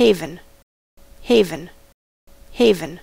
haven, haven, haven.